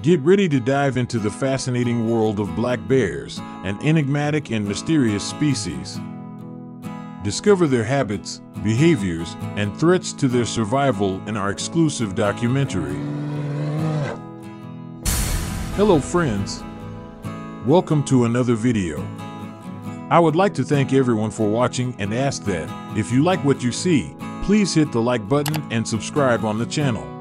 Get ready to dive into the fascinating world of black bears, an enigmatic and mysterious species. Discover their habits, behaviors, and threats to their survival in our exclusive documentary. Hello friends! Welcome to another video. I would like to thank everyone for watching and ask that, if you like what you see, please hit the like button and subscribe on the channel.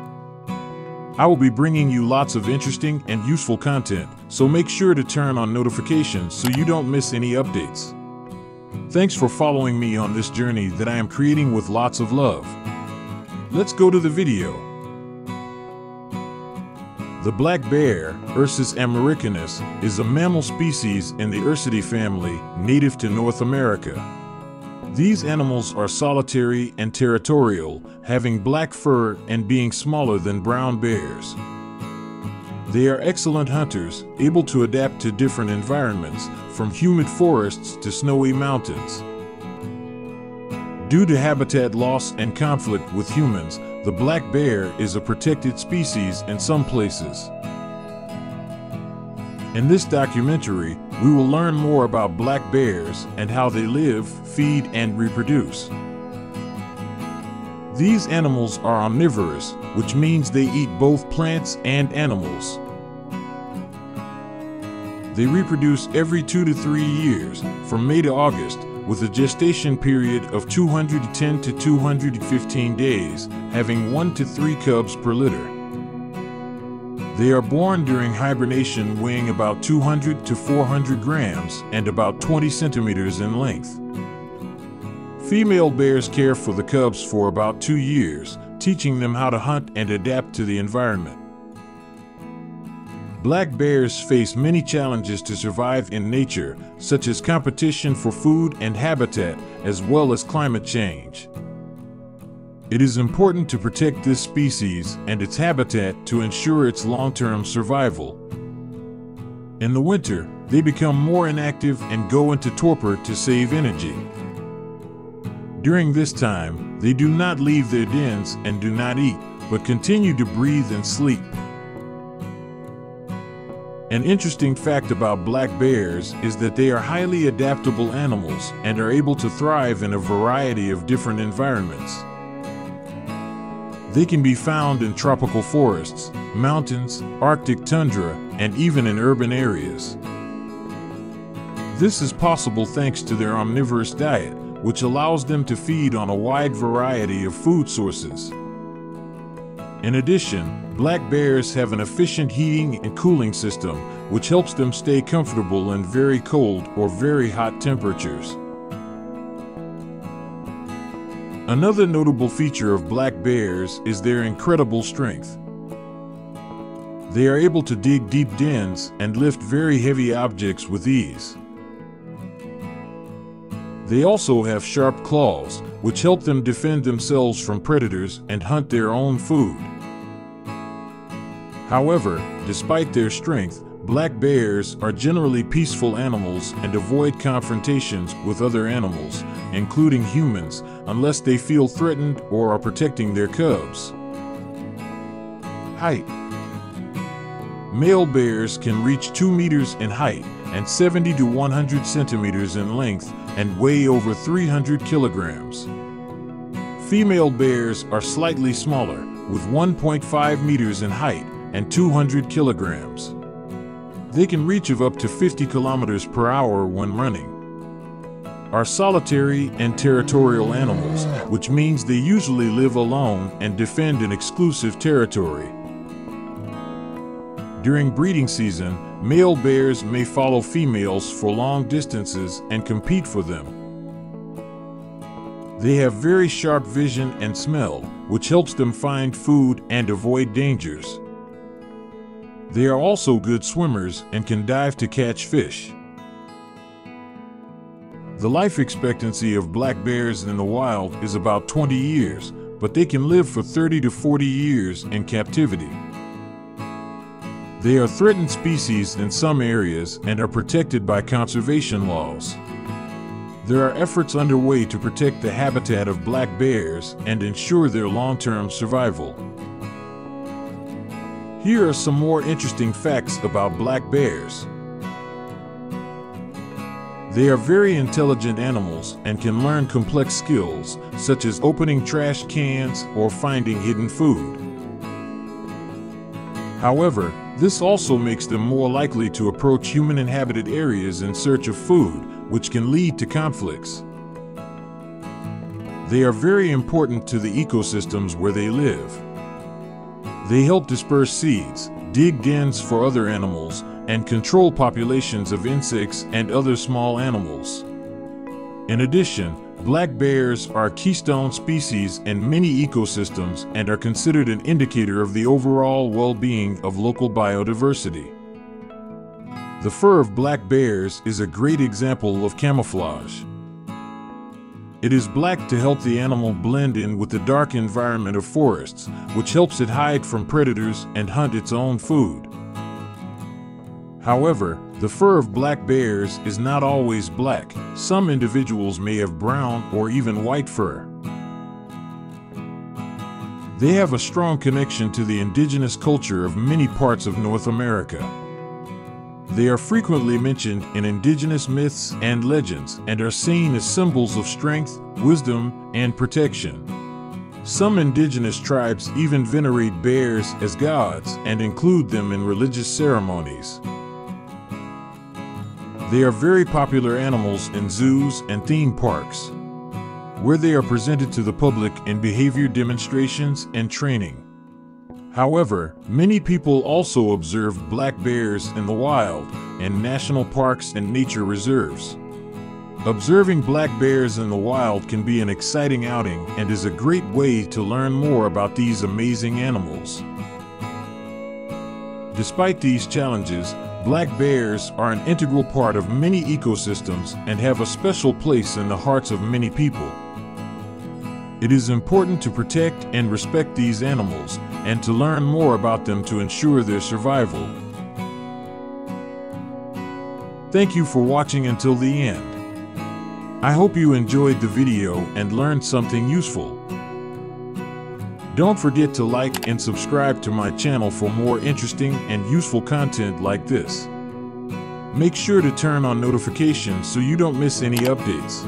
I will be bringing you lots of interesting and useful content, so make sure to turn on notifications so you don't miss any updates. Thanks for following me on this journey that I am creating with lots of love. Let's go to the video. The black bear, Ursus americanus, is a mammal species in the Ursidae family, native to North America. These animals are solitary and territorial, having black fur and being smaller than brown bears. They are excellent hunters, able to adapt to different environments, from humid forests to snowy mountains. Due to habitat loss and conflict with humans, the black bear is a protected species in some places. In this documentary, we will learn more about black bears and how they live, feed, and reproduce. These animals are omnivorous, which means they eat both plants and animals. They reproduce every two to three years, from May to August, with a gestation period of 210 to 215 days, having one to three cubs per litter. They are born during hibernation weighing about 200 to 400 grams and about 20 centimeters in length. Female bears care for the cubs for about two years, teaching them how to hunt and adapt to the environment. Black bears face many challenges to survive in nature, such as competition for food and habitat, as well as climate change. It is important to protect this species and its habitat to ensure its long-term survival. In the winter, they become more inactive and go into torpor to save energy. During this time, they do not leave their dens and do not eat, but continue to breathe and sleep. An interesting fact about black bears is that they are highly adaptable animals and are able to thrive in a variety of different environments. They can be found in tropical forests, mountains, Arctic tundra, and even in urban areas. This is possible thanks to their omnivorous diet, which allows them to feed on a wide variety of food sources. In addition, black bears have an efficient heating and cooling system, which helps them stay comfortable in very cold or very hot temperatures. Another notable feature of black bears is their incredible strength. They are able to dig deep dens and lift very heavy objects with ease. They also have sharp claws, which help them defend themselves from predators and hunt their own food. However, despite their strength, Black bears are generally peaceful animals and avoid confrontations with other animals, including humans, unless they feel threatened or are protecting their cubs. Height Male bears can reach 2 meters in height and 70 to 100 centimeters in length and weigh over 300 kilograms. Female bears are slightly smaller, with 1.5 meters in height and 200 kilograms. They can reach of up to 50 kilometers per hour when running. Are solitary and territorial animals, which means they usually live alone and defend an exclusive territory. During breeding season, male bears may follow females for long distances and compete for them. They have very sharp vision and smell, which helps them find food and avoid dangers. They are also good swimmers and can dive to catch fish. The life expectancy of black bears in the wild is about 20 years, but they can live for 30 to 40 years in captivity. They are threatened species in some areas and are protected by conservation laws. There are efforts underway to protect the habitat of black bears and ensure their long-term survival. Here are some more interesting facts about black bears. They are very intelligent animals and can learn complex skills, such as opening trash cans or finding hidden food. However, this also makes them more likely to approach human inhabited areas in search of food, which can lead to conflicts. They are very important to the ecosystems where they live. They help disperse seeds, dig dens for other animals, and control populations of insects and other small animals. In addition, black bears are keystone species in many ecosystems and are considered an indicator of the overall well-being of local biodiversity. The fur of black bears is a great example of camouflage. It is black to help the animal blend in with the dark environment of forests, which helps it hide from predators and hunt its own food. However, the fur of black bears is not always black. Some individuals may have brown or even white fur. They have a strong connection to the indigenous culture of many parts of North America. They are frequently mentioned in indigenous myths and legends and are seen as symbols of strength, wisdom, and protection. Some indigenous tribes even venerate bears as gods and include them in religious ceremonies. They are very popular animals in zoos and theme parks, where they are presented to the public in behavior demonstrations and training. However, many people also observe black bears in the wild and national parks and nature reserves. Observing black bears in the wild can be an exciting outing and is a great way to learn more about these amazing animals. Despite these challenges, black bears are an integral part of many ecosystems and have a special place in the hearts of many people. It is important to protect and respect these animals and to learn more about them to ensure their survival. Thank you for watching until the end. I hope you enjoyed the video and learned something useful. Don't forget to like and subscribe to my channel for more interesting and useful content like this. Make sure to turn on notifications so you don't miss any updates.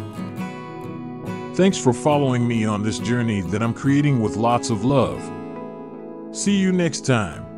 Thanks for following me on this journey that I'm creating with lots of love. See you next time.